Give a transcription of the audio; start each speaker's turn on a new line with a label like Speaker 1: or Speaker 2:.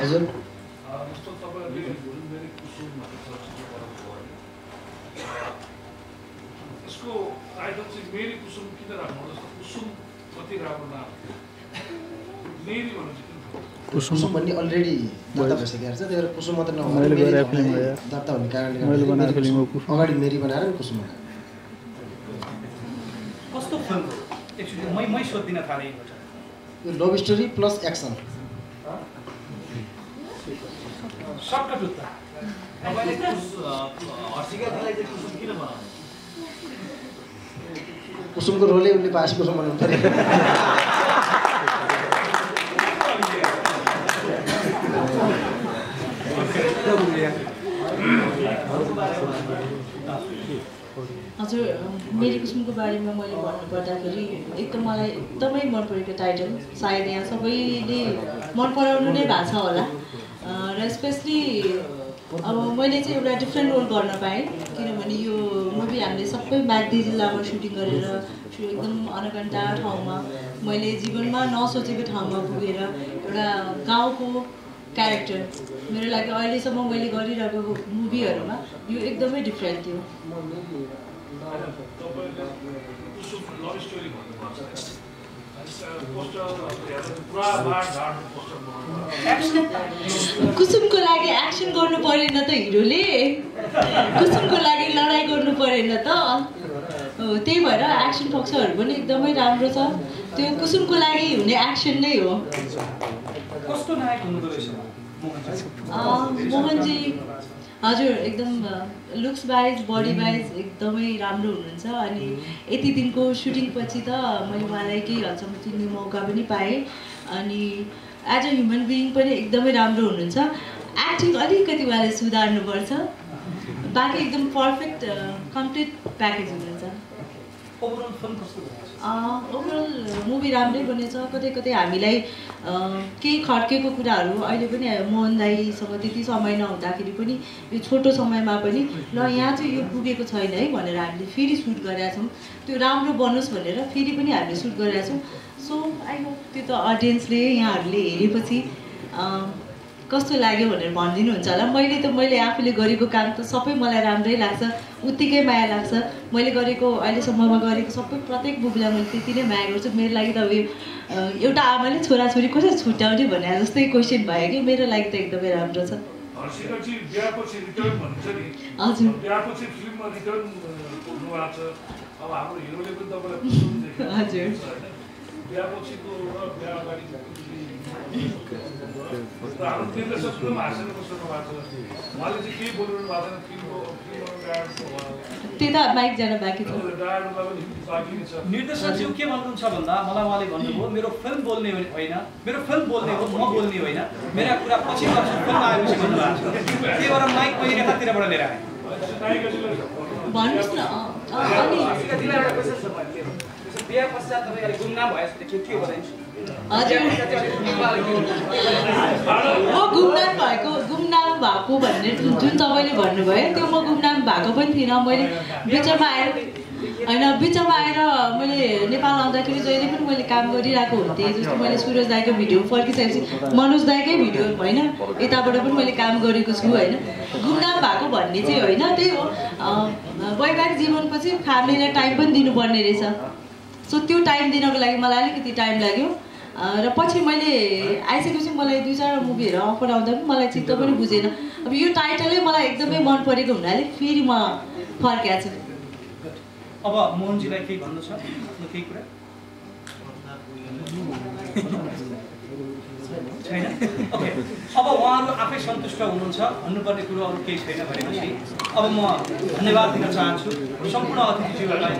Speaker 1: हजुर
Speaker 2: यसको टाइटल चाहिँ मेरी कुसुम किन राख्नु जस्तो कुसुम कति राम्रो नाम मेरी भन्नु
Speaker 1: कुसुम पनि अलरेडी दर्ता भइसकेको छ त्यही भएर कुसुम मात्र नभएर। दर्ता हुने कारणले। अगाडि मेरी बनाएर नि कुसुम बनाएर
Speaker 3: कस्तो फिल्म मै मै सोधिदिन थालेँ
Speaker 1: यो love story plus action
Speaker 3: shortcut उत्तर
Speaker 1: कुसुमको रोलै उसले पास कुसुम बनाउनु पऱ्यो।
Speaker 4: हजुर मेरी कुसुमको बारेमा मैले भन्नुपर्दाखेरि एकदम मलाई एकदमै मन परेको टाइटल। सायद यहाँ सबैले मन पराउनु नै भएको छ होला। र स्पेसली अब मैले चाहिँ एउटा डिफ्रेन्ट रोल गर्न पाएँ किनभने यो मुभी हामीले सबै म्याग्दी जिल्लामा सुटिङ गरेर एकदम अनकन्टा ठाउँमा मैले जीवनमा नसोचेको ठाउँमा पुगेर एउटा गाउँको क्यारेक्टर मेरो लागि अहिलेसम्म मैले गरिरहेको मुभीहरूमा यो एकदमै डिफ्रेन्ट थियो। कुसुमको लागि एक्सन गर्नु परेन त हिरोले। कुसुमको लागि लडाइँ गर्नु परेन त। त्यही भएर एक्सन पक्षहरू पनि एकदमै राम्रो छ। त्यो कुसुमको लागि हुने एक्सन नै हो।
Speaker 3: कस्तो नायक हुनुहुँदो रहेछ?
Speaker 4: मोहनजी हजुर एकदम लुक्स वाइज बडी वाइज एकदमै राम्रो हुनुहुन्छ। अनि यति दिनको सुटिङ पछि त मैले उहाँलाई केही हदसम्म चिन्ने मौका पनि पाएँ। अनि एज अ ह्युमन बिइङ पनि एकदमै राम्रो हुनुहुन्छ। एक्टिङ अलिकति उहाँले सुधार्नुपर्छ। बाँकी एकदम पर्फेक्ट कम्प्लिट प्याकेज हुनुहुन्छ।
Speaker 3: ओभरअल
Speaker 4: मुभी राम्रै बनेछ। कतै कतै हामीलाई केही खड्केको कुराहरू अहिले पनि मोहन दाईसँग त्यति समय नहुँदाखेरि पनि यो छोटो समयमा पनि ल यहाँ चाहिँ यो पुगेको छैन है भनेर हामीले फेरि सुट गरेका छौँ। त्यो राम्रो बनोस् भनेर फेरि पनि हामीले सुट गरेका छौँ। सो आई होप त्यो त अडियन्सले यहाँहरूले हेरेपछि कस्तो लाग्यो भनेर भनिदिनुहुन्छ होला। मैले त मैले आफूले गरेको काम त सबै मलाई राम्रै लाग्छ। उत्तिकै माया लाग्छ। मैले गरेको अहिलेसम्ममा गरेको सबै प्रत्येक मुभीलाई मैले त्यति नै माया गर्छु। मेरो लागि त अब एउटा आमाले छोराछोरी कसरी छुट्याउने भने जस्तै क्वेसन भयो कि? मेरो लागि त एकदमै राम्रो हजुर।
Speaker 2: छ।
Speaker 4: हजुर।
Speaker 2: हाम्रो निर्देशक पनि हाँसेर बस्नु भएको छ। उहाँले चाहिँ केही भएको छैन फिल्मको
Speaker 3: के भन्नुहुन्छ भन्दा मलाई उहाँले भन्नुभयो मेरो फिल्म बोल्ने होइन मेरो फिल्म बोल्ने हो म बोल्ने होइन मेरा कुरा पछि गर्छु फिल्म आएपछि भन्नुभएको छ। त्यही भएर माइक मैले यतातिरबाट लिएर आएँ।
Speaker 2: नायिकाजीलाई
Speaker 4: भन्नुहोस् न
Speaker 5: गुमनाम
Speaker 4: भएको गुमनाम भएको भन्ने जुन तपाईँले भन्नुभयो त्यो म गुमनाम भएको पनि थिइनँ। मैले बिचमा आएर होइन बिचमा आएर मैले नेपाल आउँदाखेरि जहिले पनि मैले काम गरिरहेको हुन्थेँ। जस्तो मैले सुरज दाईको भिडियो फर्किसकेपछि मनोज दाईकै भिडियो होइन? यताबाट पनि मैले काम गरेको छु होइन? गुमनाम भएको भन्ने चाहिँ होइन त्यही हो। वैवाहिक जीवनपछि फ्यामिलीलाई टाइम पनि दिनुपर्ने रहेछ। सो त्यो टाइम दिनको लागि मलाई अलिकति टाइम लाग्यो। र पछि मैले आइसकेपछि मलाई दुई चारवटा मुभीहरू अफर आउँदा पनि मलाई चित्त पनि बुझेन। अब यो टाइटलै मलाई एकदमै मन परेको हुनाले फेरि म फर्किएको छु।
Speaker 3: अब मोहनजीलाई केही भन्नु छ? केही कुरा? छैन? ओके अब उहाँहरू आफै सन्तुष्ट हुनुहुन्छ भन्नुपर्ने कुरो अरू केही छैन भनेपछि अब म धन्यवाद दिन चाहन्छु। सम्पूर्ण अतिथिज्यूहरूलाई